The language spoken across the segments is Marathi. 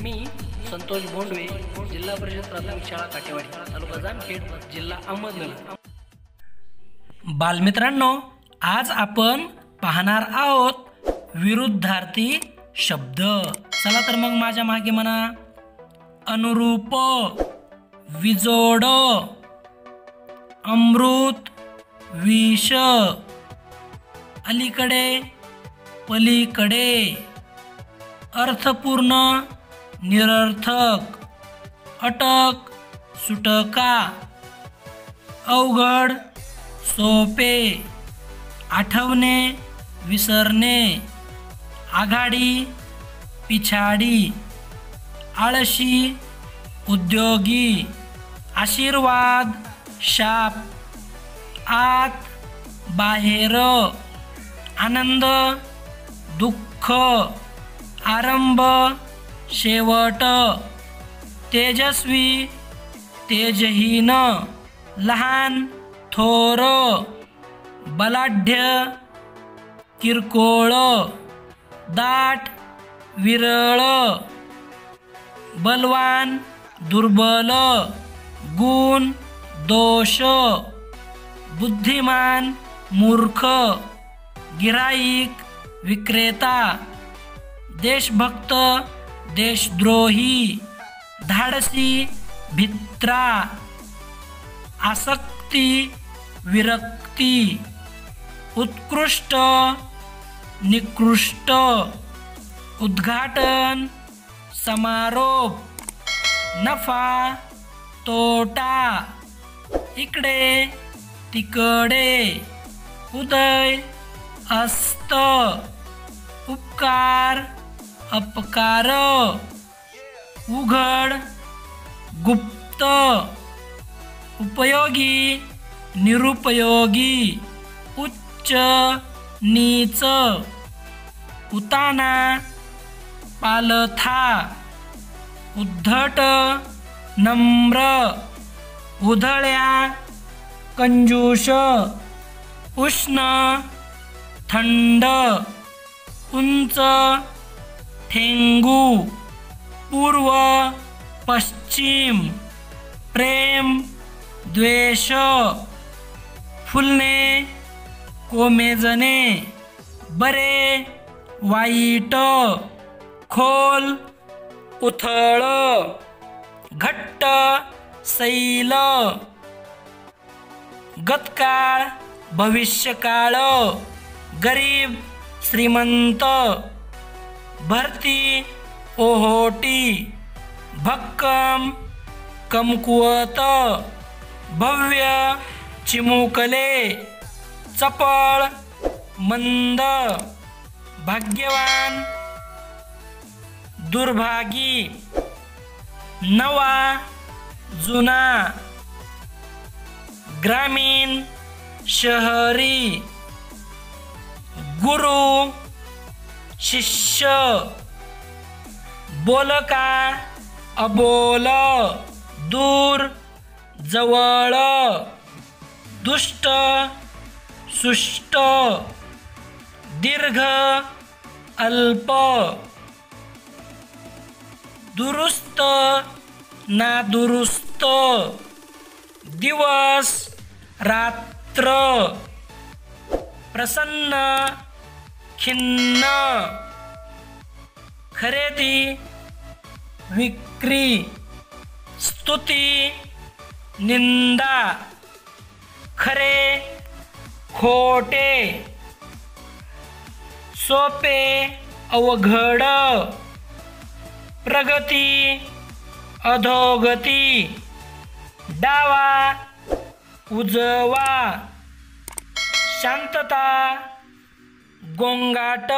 मी संतोष बोंडवे जिल्हा परिषद प्राथमिक शाळा काटेवाडी तालुका जामखेड जिल्हा अहमदनगर. बालमित्रांनो आज आपण पाहणार आहोत विरुद्धार्थी शब्द. चला तर मग माझ्या मागे म्हणा. अनुरूप विजोड अमृत विष. अलीकडे पलीकडे. अर्थपूर्ण निरर्थक अटक सुटका अवघड सोपे आठवणे विसरणे आघाडी पिछाडी आळशी उद्योगी आशीर्वाद शाप आत बाहेर आनंद दुःख आरंभ शेवट. तेजस्वी तेजहीन लहान थोर बलाढ्य किरकोळ दाट विरळ बलवान दुर्बल गुण दोष बुद्धिमान मूर्ख गिराईक विक्रेता देशभक्त देशद्रोही धाडसी भित्रा आसक्ती विरक्ती उत्कृष्ट निकृष्ट उद्घाटन समारोप नफा तोटा इकडे तिकडे उदय अस्त उपकार अपकार. उघड. गुप्त. उपयोगी. निरुपयोगी. उच्च. नीच. उताना. पालथा. उद्धट. नम्र. उधळ्या. कंजूष. उष्ण. थंड. उंच. ठेंगू पूर्व पश्चिम प्रेम द्वेष फुलणे कोमेजणे बरे वाईट खोल उथळ घट्ट सैल गतकाळ भविष्यकाळ गरीब श्रीमंत भरती ओहोटी भक्कम कमकुवत भव्य चिमुकले चपळ मंद भाग्यवान दुर्भागी नवा जुना ग्रामीण शहरी गुरु शिष्य. बोलका अबोल. दूर. जवळ. दुष्ट. सुष्ट. दीर्घ. अल्प. दुरुस्त. नादुरुस्त. दिवस. रात्र. प्रसन्न. खिन्न। खरेदी विक्री स्तुती निंदा खरे खोटे सोपे अवघड प्रगती अधोगती डावा उजवा शांतता गोंगाट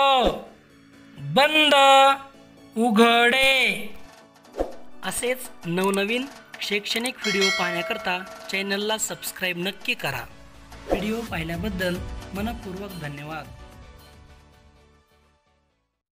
बंद उघडे. असेच नवनवीन शैक्षणिक व्हिडिओ पाहण्याकरता चॅनलला सबस्क्राईब नक्की करा. व्हिडिओ पाहिल्याबद्दल मनपूर्वक धन्यवाद.